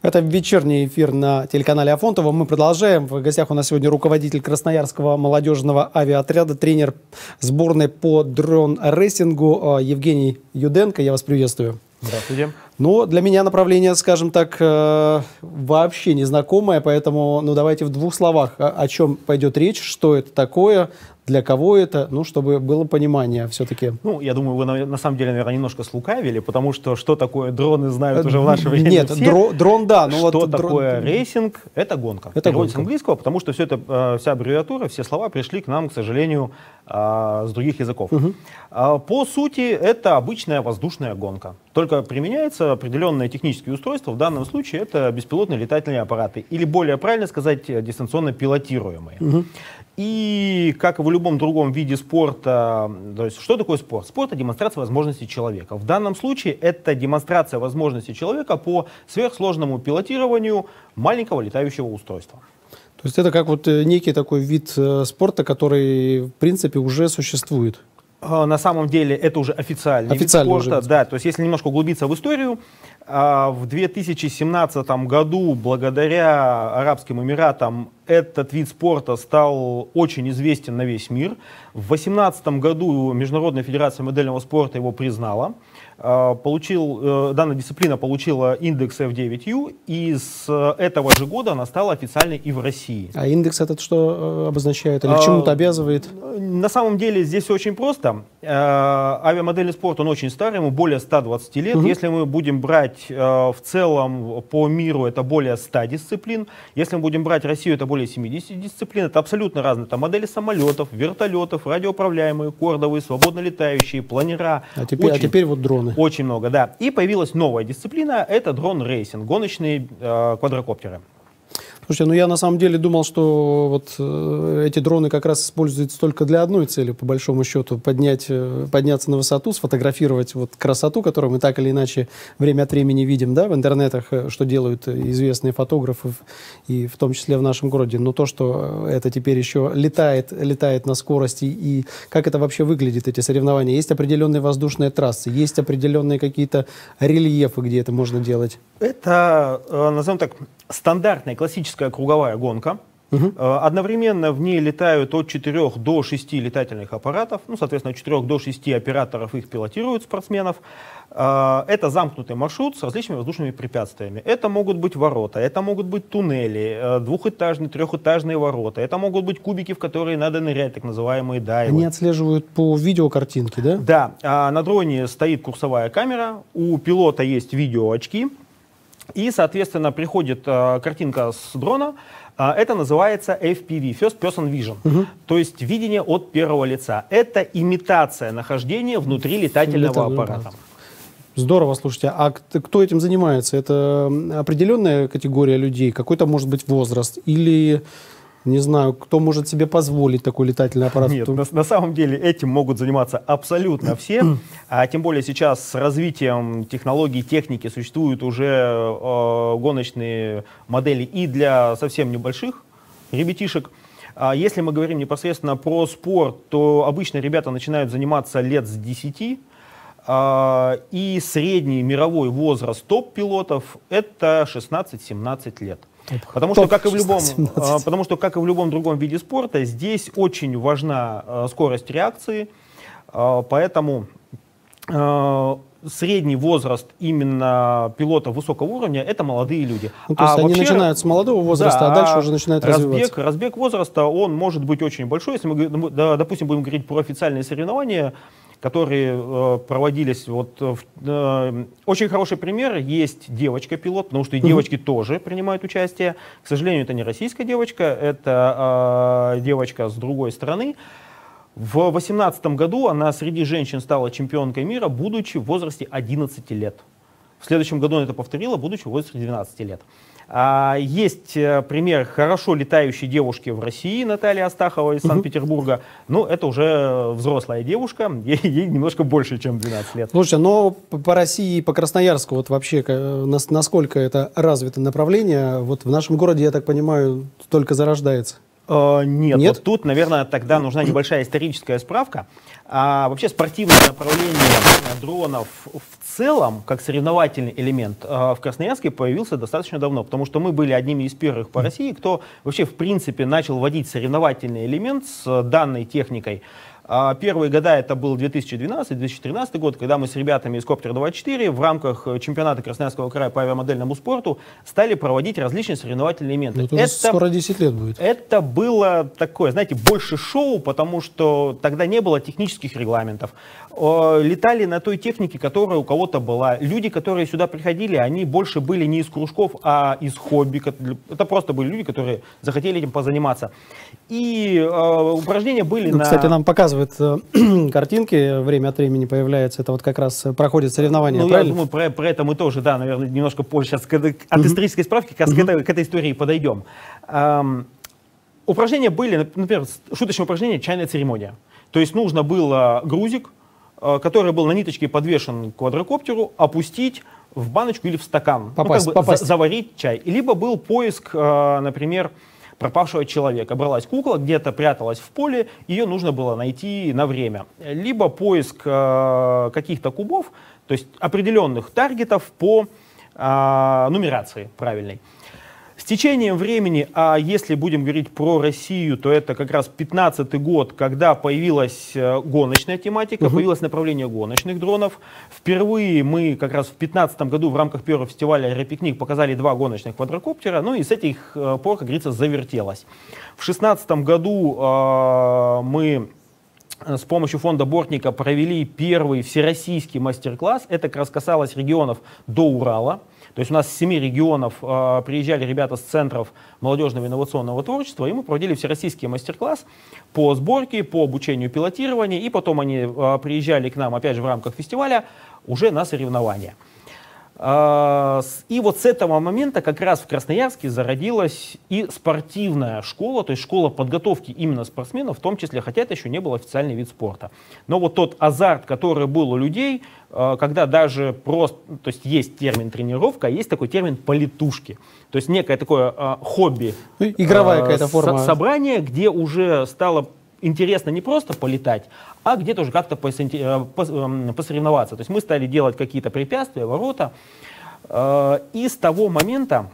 Это вечерний эфир на телеканале Афонтово. Мы продолжаем. В гостях у нас сегодня руководитель Красноярского молодежного авиаотряда, тренер сборной по дрон-рейсингу э, Евгений Юденко. Я вас приветствую. Здравствуйте. Ну, для меня направление, скажем так, э, вообще незнакомое, поэтому, ну, давайте в двух словах, о чем пойдет речь, что это такое, для кого это, ну, чтобы было понимание все-таки. Ну, я думаю, вы на, на самом деле, наверное, немножко слукавили, потому что что такое дроны знают уже в наше время Нет, все. Дро, дрон, да. Но что вот такое дрон... рейсинг? Это гонка. Это гонка. с английского, потому что все это, э, вся аббревиатура, все слова пришли к нам, к сожалению, э, с других языков. Угу. По сути, это обычная воздушная гонка. Только применяются определенные технические устройства. В данном случае это беспилотные летательные аппараты. Или более правильно сказать, дистанционно пилотируемые. Угу. И как и в любом другом виде спорта, то есть что такое спорт? Спорт — это демонстрация возможностей человека. В данном случае это демонстрация возможностей человека по сверхсложному пилотированию маленького летающего устройства. То есть это как вот э, некий такой вид э, спорта, который, в принципе, уже существует? А, на самом деле это уже официальный, официальный вид спорта. Уже. Да, то есть если немножко углубиться в историю, а, в 2017 году благодаря Арабским Эмиратам этот вид спорта стал очень известен на весь мир. В 2018 году Международная федерация модельного спорта его признала. А, получил, э, данная дисциплина получила индекс F9U, и с этого же года она стала официальной и в России. А индекс этот что э, обозначает или к чему-то обязывает? На самом деле здесь все очень просто. Э, авиамодельный спорт, он очень старый, ему более 120 лет. Угу. Если мы будем брать в целом по миру, это более 100 дисциплин. Если мы будем брать Россию, это более 70 дисциплин. Это абсолютно разные. Это модели самолетов, вертолетов, радиоуправляемые, кордовые, свободно летающие, планера. А теперь, а очень... а теперь вот дроны. Очень много, да. И появилась новая дисциплина, это дрон-рейсинг, гоночные э, квадрокоптеры. Слушайте, ну я на самом деле думал, что вот э, эти дроны как раз используются только для одной цели, по большому счету, поднять, э, подняться на высоту, сфотографировать вот красоту, которую мы так или иначе время от времени видим, да, в интернетах, э, что делают известные фотографы, и в том числе в нашем городе. Но то, что это теперь еще летает, летает на скорости, и как это вообще выглядит, эти соревнования. Есть определенные воздушные трассы, есть определенные какие-то рельефы, где это можно делать. Это, назовем так, стандартная классическая круговая гонка. Угу. Одновременно в ней летают от 4 до 6 летательных аппаратов, ну, соответственно, от 4 до 6 операторов их пилотируют спортсменов. Э, это замкнутый маршрут с различными воздушными препятствиями. Это могут быть ворота, это могут быть туннели, э, двухэтажные, трехэтажные ворота, это могут быть кубики, в которые надо нырять, так называемые дайвы. Они отслеживают по видеокартинке, да? Да. А на дроне стоит курсовая камера, у пилота есть видеоочки, и, соответственно, приходит э, картинка с дрона. Э, это называется FPV, First Person Vision, угу. то есть видение от первого лица. Это имитация нахождения внутри летательного Летальный аппарата. Здорово, слушайте. А кто этим занимается? Это определенная категория людей? Какой-то, может быть, возраст? Или не знаю, кто может себе позволить такой летательный аппарат? Нет, на, на самом деле этим могут заниматься абсолютно все. а тем более сейчас с развитием технологий, техники существуют уже э, гоночные модели и для совсем небольших ребятишек. А если мы говорим непосредственно про спорт, то обычно ребята начинают заниматься лет с 10. А, и средний мировой возраст топ-пилотов это 16-17 лет. Потому что, как и в любом, а, потому что, как и в любом другом виде спорта, здесь очень важна а, скорость реакции, а, поэтому средний возраст именно пилотов высокого уровня это молодые люди. Ну, то есть а они вообще, начинают с молодого возраста, да, а дальше уже начинают разбег, развиваться. Разбег возраста, он может быть очень большой. Если мы, допустим, будем говорить про официальные соревнования, которые э, проводились. Вот, э, очень хороший пример. Есть девочка-пилот, потому что и девочки mm-hmm. тоже принимают участие. К сожалению, это не российская девочка, это э, девочка с другой страны. В 2018 году она среди женщин стала чемпионкой мира, будучи в возрасте 11 лет. В следующем году она это повторила, будучи в возрасте 12 лет. А, есть э, пример хорошо летающей девушки в России, Наталья Астахова из Санкт-Петербурга. Ну, это уже взрослая девушка, ей, ей немножко больше, чем 12 лет. Слушайте, но по России, по Красноярску, вот вообще, насколько это развито направление, вот в нашем городе, я так понимаю, только зарождается. Uh, нет, нет? Вот тут, наверное, тогда нужна небольшая историческая справка. А вообще спортивное направление дронов в целом, как соревновательный элемент, в Красноярске появился достаточно давно, потому что мы были одними из первых по России, кто вообще в принципе начал вводить соревновательный элемент с данной техникой. А первые года это был 2012-2013 год, когда мы с ребятами из Коптер-24 в рамках э, чемпионата Красноярского края по авиамодельному спорту стали проводить различные соревновательные элементы. Ну, это, скоро 10 лет будет. Это было такое, знаете, больше шоу, потому что тогда не было технических регламентов. Летали на той технике, которая у кого-то была. Люди, которые сюда приходили, они больше были не из кружков, а из хобби. Это просто были люди, которые захотели этим позаниматься. И э, упражнения были ну, на... Кстати, нам показывают э, картинки, время от времени появляется. Это вот как раз проходит соревнования, Ну, правильно? я думаю, про, про это мы тоже, да, наверное, немножко позже сейчас к, от исторической справки как раз к, этой, к этой истории подойдем. Эм, упражнения были, например, шуточное упражнение «Чайная церемония». То есть нужно было грузик, э, который был на ниточке подвешен к квадрокоптеру, опустить в баночку или в стакан. Попасть, ну, как бы попасть. Заварить чай. Либо был поиск, э, например, пропавшего человека. Бралась кукла, где-то пряталась в поле, ее нужно было найти на время. Либо поиск э, каких-то кубов, то есть определенных таргетов по э, нумерации правильной. С течением времени, а если будем говорить про Россию, то это как раз 15 год, когда появилась э, гоночная тематика, угу. появилось направление гоночных дронов. Впервые мы как раз в 15 году в рамках первого фестиваля «Аэропикник» показали два гоночных квадрокоптера, ну и с этих э, пор, как говорится, завертелось. В 16 году э, мы с помощью фонда Бортника провели первый всероссийский мастер-класс. Это как раз касалось регионов до Урала. То есть у нас с семи регионов э, приезжали ребята с центров молодежного инновационного творчества, и мы проводили всероссийский мастер-класс по сборке, по обучению пилотирования, и потом они э, приезжали к нам, опять же, в рамках фестиваля уже на соревнования. А, и вот с этого момента как раз в Красноярске зародилась и спортивная школа, то есть школа подготовки именно спортсменов, в том числе, хотя это еще не был официальный вид спорта. Но вот тот азарт, который был у людей, а, когда даже просто, то есть есть термин тренировка, а есть такой термин политушки. То есть некое такое а, хобби. Ну, игровая какая-то форма. Собрание, где уже стало интересно не просто полетать, а где-то уже как-то э, эм, посоревноваться. То есть мы стали делать какие-то препятствия, ворота. Э, и с того момента,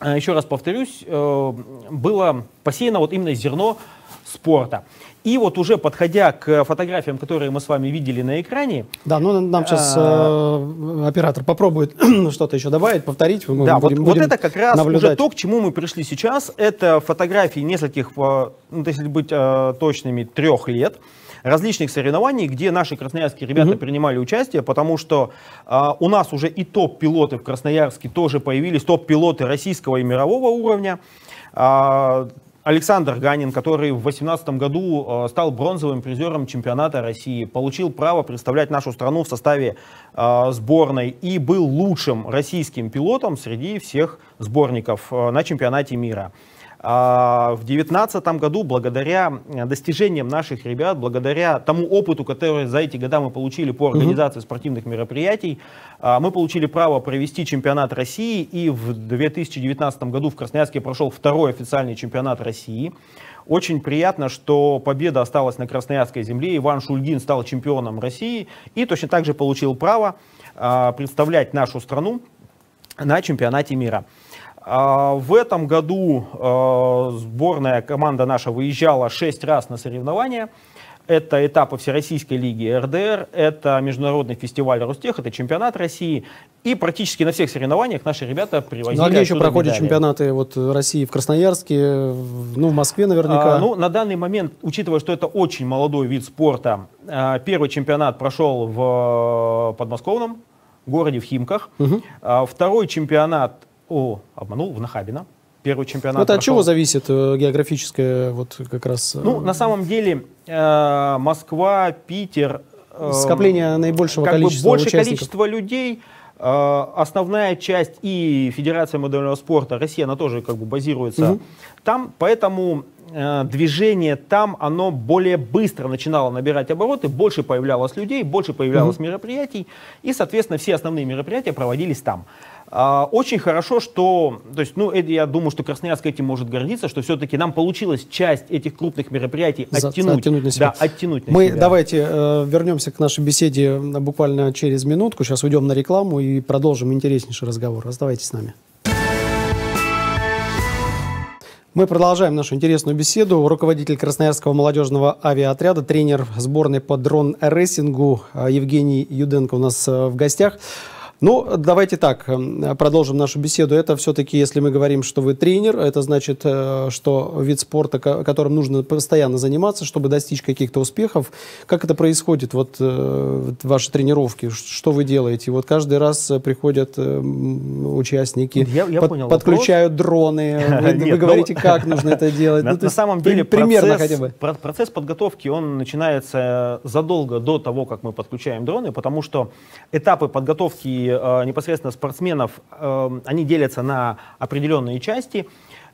э, еще раз повторюсь, было посеяно вот именно зерно спорта. И вот уже подходя к фотографиям, которые мы с вами видели на экране. Да, ну нам сейчас э, оператор попробует что-то еще добавить, повторить. Мы да, будем, вот, будем вот это как раз наблюдать. уже то, к чему мы пришли сейчас. Это фотографии нескольких, ну, если быть э, точными, трех лет различных соревнований, где наши красноярские ребята mm-hmm. принимали участие, потому что э, у нас уже и топ-пилоты в Красноярске тоже появились, топ-пилоты российского и мирового уровня. Э, Александр Ганин, который в 2018 году э, стал бронзовым призером чемпионата России, получил право представлять нашу страну в составе э, сборной и был лучшим российским пилотом среди всех сборников э, на чемпионате мира. А, в 2019 году, благодаря достижениям наших ребят, благодаря тому опыту, который за эти года мы получили по организации спортивных мероприятий, а, мы получили право провести чемпионат России. И в 2019 году в Красноярске прошел второй официальный чемпионат России. Очень приятно, что победа осталась на Красноярской земле. Иван Шульгин стал чемпионом России и точно так же получил право а, представлять нашу страну на чемпионате мира. А, в этом году а, сборная команда наша выезжала 6 раз на соревнования. Это этапы Всероссийской лиги РДР, это международный фестиваль Ростех, это чемпионат России. И практически на всех соревнованиях наши ребята привозили Ну а где еще проходят медали. чемпионаты вот, России в Красноярске, ну в Москве наверняка? А, ну на данный момент, учитывая, что это очень молодой вид спорта, а, первый чемпионат прошел в подмосковном городе, в Химках. Угу. Второй чемпионат о, обманул, в Нахабино. Первый чемпионат. Ну, это от чего зависит э, географическое, вот как раз? Э, ну, на самом деле, э, Москва, Питер... Э, Скопление наибольшего как количества бы большее количество людей, э, основная часть и Федерация модельного спорта, Россия, она тоже как бы базируется угу. там, поэтому движение там, оно более быстро начинало набирать обороты, больше появлялось людей, больше появлялось угу. мероприятий, и, соответственно, все основные мероприятия проводились там. А, очень хорошо, что, то есть, ну, я думаю, что Красноярск этим может гордиться, что все-таки нам получилось часть этих крупных мероприятий оттянуть. оттянуть на себя. Да, оттянуть на Мы себя. давайте э, вернемся к нашей беседе буквально через минутку. Сейчас уйдем на рекламу и продолжим интереснейший разговор. Оставайтесь с нами. Мы продолжаем нашу интересную беседу. Руководитель Красноярского молодежного авиаотряда, тренер сборной по дрон-рессингу э, Евгений Юденко у нас э, в гостях. Ну, давайте так, эм, продолжим нашу беседу. Это все-таки, если мы говорим, что вы тренер, это значит, э, что вид спорта, которым нужно постоянно заниматься, чтобы достичь каких-то успехов. Как это происходит, вот э, ваши тренировки, что вы делаете? Вот каждый раз приходят эм, участники, я, я под, понял подключают вопрос. дроны, вы, Нет, вы ну, говорите, ну, как нужно это делать. На, ну, на самом деле примерно процесс, хотя бы. процесс подготовки, он начинается задолго до того, как мы подключаем дроны, потому что этапы подготовки э, непосредственно спортсменов, э, они делятся на определенные части.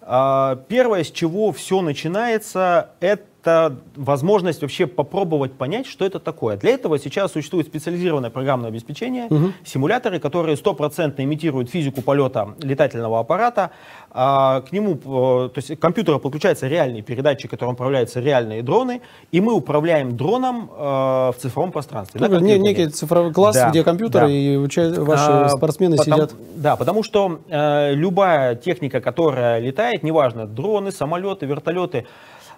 Э, первое, с чего все начинается, это это возможность вообще попробовать понять, что это такое. Для этого сейчас существует специализированное программное обеспечение, угу. симуляторы, которые стопроцентно имитируют физику полета летательного аппарата. А, к нему, э, то есть к компьютеру подключается реальный передатчик, которым управляются реальные дроны, и мы управляем дроном э, в цифровом пространстве. Ну, не, некий цифровой класс, да, где компьютеры да. и ваши а, спортсмены потому, сидят. Да, потому что э, любая техника, которая летает, неважно, дроны, самолеты, вертолеты,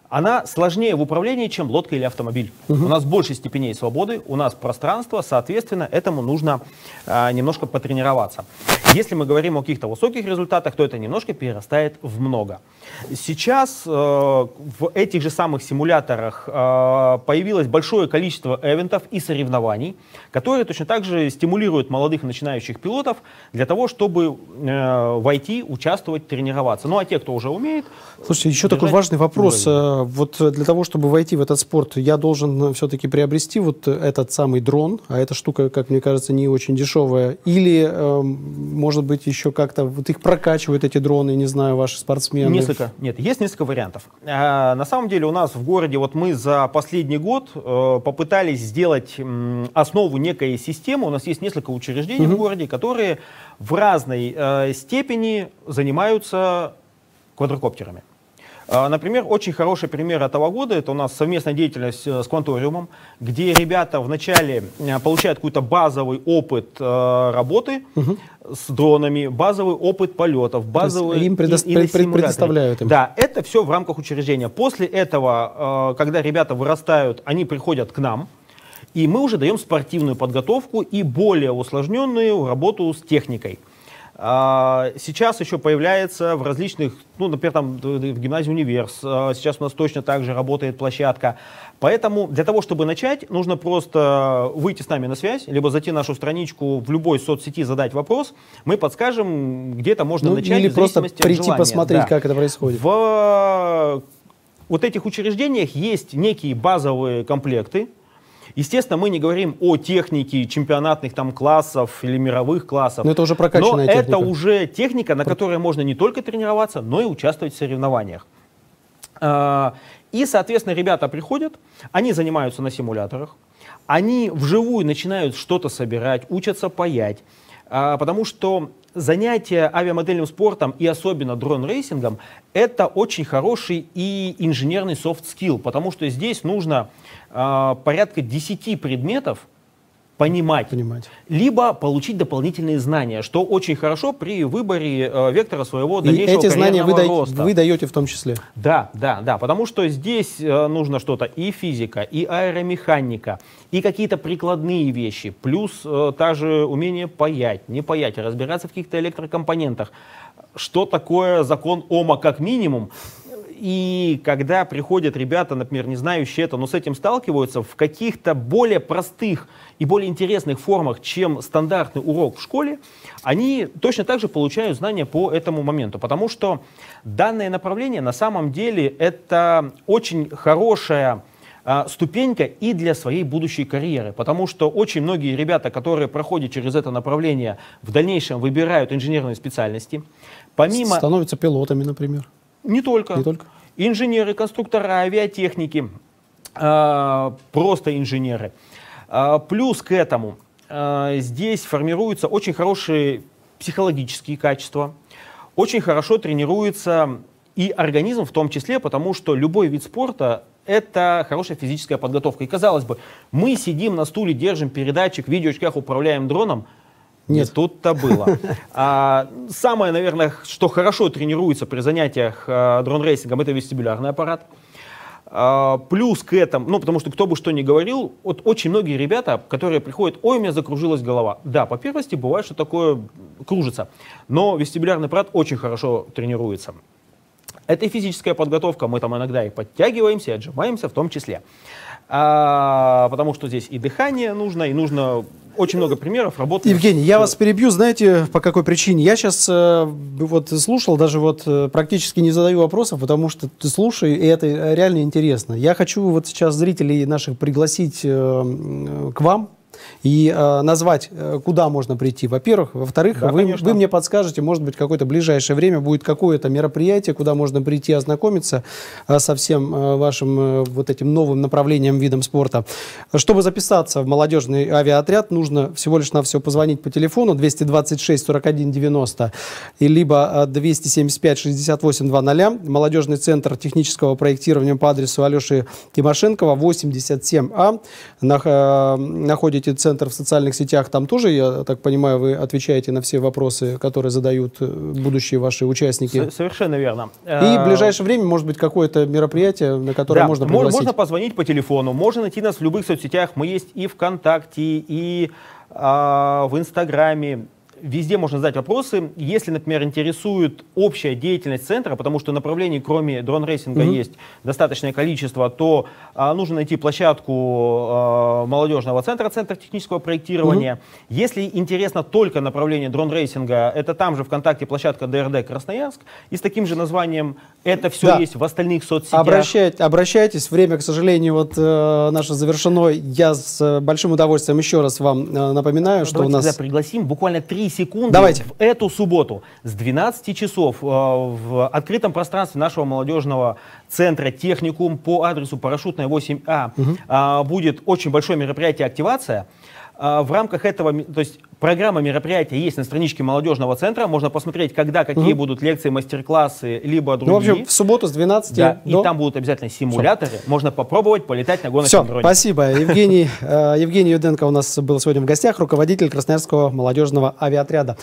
она сложнее в управлении, чем лодка или автомобиль. Угу. У нас больше степеней свободы, у нас пространство, соответственно, этому нужно а, немножко потренироваться. Если мы говорим о каких-то высоких результатах, то это немножко перерастает в много. Сейчас э, в этих же самых симуляторах э, появилось большое количество эвентов и соревнований, которые точно так же стимулируют молодых начинающих пилотов для того, чтобы э, войти, участвовать, тренироваться. Ну а те, кто уже умеет... Слушайте, еще такой важный вопрос. Уровень. Э, вот для того, чтобы войти в этот спорт, я должен все-таки приобрести вот этот самый дрон, а эта штука, как мне кажется, не очень дешевая, или, э, может быть, еще как-то вот их прокачивают эти дроны, не знаю, ваши спортсмены? Несколько. Нет, есть несколько вариантов. А, на самом деле у нас в городе, вот мы за последний год э, попытались сделать основу некой системы. У нас есть несколько учреждений угу. в городе, которые в разной э, степени занимаются квадрокоптерами. А, например, очень хороший пример этого года, это у нас совместная деятельность э, с Кванториумом, где ребята вначале э, получают какой-то базовый опыт э, работы угу. с дронами, базовый опыт полетов, базовый им предо... и, предоставляют им. Да, это все в рамках учреждения. После этого, когда ребята вырастают, они приходят к нам, и мы уже даем спортивную подготовку и более усложненную работу с техникой. А, сейчас еще появляется в различных, ну, например, там в гимназии Универс, а, сейчас у нас точно так же работает площадка. Поэтому для того, чтобы начать, нужно просто выйти с нами на связь, либо зайти на нашу страничку в любой соцсети, задать вопрос. Мы подскажем, где это можно ну, начать. Или просто прийти посмотреть, да. как это происходит. В вот этих учреждениях есть некие базовые комплекты, Естественно, мы не говорим о технике чемпионатных там классов или мировых классов. Но это уже прокачанная но техника. это уже техника, на которой можно не только тренироваться, но и участвовать в соревнованиях. А, и, соответственно, ребята приходят, они занимаются на симуляторах, они вживую начинают что-то собирать, учатся паять, а, потому что занятие авиамодельным спортом и особенно дрон-рейсингом это очень хороший и инженерный soft skill, потому что здесь нужно э, порядка 10 предметов, понимать, понимать, либо получить дополнительные знания, что очень хорошо при выборе э, вектора своего дальнейшего И эти знания вы, роста. вы даете в том числе? Да, да, да, потому что здесь э, нужно что-то и физика, и аэромеханика, и какие-то прикладные вещи, плюс э, та же умение паять, не паять, разбираться в каких-то электрокомпонентах. Что такое закон Ома как минимум, и когда приходят ребята, например, не знающие это, но с этим сталкиваются в каких-то более простых и более интересных формах, чем стандартный урок в школе, они точно так же получают знания по этому моменту. Потому что данное направление на самом деле это очень хорошая а, ступенька и для своей будущей карьеры. Потому что очень многие ребята, которые проходят через это направление, в дальнейшем выбирают инженерные специальности. Помимо... Становятся пилотами, например. Не только. Не только. Инженеры, конструктора, авиатехники, э, просто инженеры. Э, плюс к этому э, здесь формируется очень хороший психологические качества, очень хорошо тренируется и организм в том числе, потому что любой вид спорта это хорошая физическая подготовка. И казалось бы, мы сидим на стуле, держим передатчик, в видеоочках управляем дроном. Не тут-то было. А, самое, наверное, что хорошо тренируется при занятиях а, дрон-рейсингом, это вестибулярный аппарат. А, плюс к этому, ну, потому что кто бы что ни говорил, вот очень многие ребята, которые приходят, ой, у меня закружилась голова. Да, по первости бывает, что такое кружится. Но вестибулярный аппарат очень хорошо тренируется. Это и физическая подготовка, мы там иногда и подтягиваемся, и отжимаемся в том числе. А, потому что здесь и дыхание нужно, и нужно очень много примеров работы. Евгений, я вас перебью, знаете, по какой причине? Я сейчас э, вот слушал, даже вот э, практически не задаю вопросов, потому что ты слушай, и это реально интересно. Я хочу вот сейчас зрителей наших пригласить э, к вам, и э, назвать, куда можно прийти, во-первых. Во-вторых, да, вы, вы мне подскажете, может быть, какое-то ближайшее время будет какое-то мероприятие, куда можно прийти ознакомиться э, со всем э, вашим э, вот этим новым направлением, видом спорта. Чтобы записаться в молодежный авиаотряд, нужно всего лишь на все позвонить по телефону 226 41 90 и либо 275 68 20. Молодежный центр технического проектирования по адресу Алеши Тимошенкова, 87А. Нах, э, находите центр в социальных сетях, там тоже, я так понимаю, вы отвечаете на все вопросы, которые задают э, будущие ваши участники. Совершенно верно. И в э, ближайшее время, может быть, какое-то мероприятие, на которое да, можно пригласить. Можно позвонить по телефону, можно найти нас в любых соцсетях. Мы есть и ВКонтакте, и а, в Инстаграме, Везде можно задать вопросы. Если, например, интересует общая деятельность центра, потому что направлений, кроме дрон-рейсинга, mm-hmm. есть достаточное количество, то а, нужно найти площадку а, молодежного центра, центра технического проектирования. Mm-hmm. Если интересно только направление дрон-рейсинга, это там же ВКонтакте площадка ДРД Красноярск. И с таким же названием это все да. есть в остальных соцсетях. Обращать, обращайтесь. Время, к сожалению, вот э, наше завершено. Я с большим удовольствием еще раз вам э, напоминаю, ну, что у нас... пригласим буквально три секунды Давайте. в эту субботу с 12 часов э, в открытом пространстве нашего молодежного центра «Техникум» по адресу Парашютная 8А угу. э, будет очень большое мероприятие «Активация». Э, в рамках этого, то есть Программа мероприятия есть на страничке молодежного центра. Можно посмотреть, когда какие угу. будут лекции, мастер-классы, либо другие. Ну, в общем, в субботу с 12 да, до... И там будут обязательно симуляторы. Все. Можно попробовать полетать на гоночном Все, дроне. спасибо. Евгений, э, Евгений Юденко у нас был сегодня в гостях, руководитель Красноярского молодежного авиаотряда.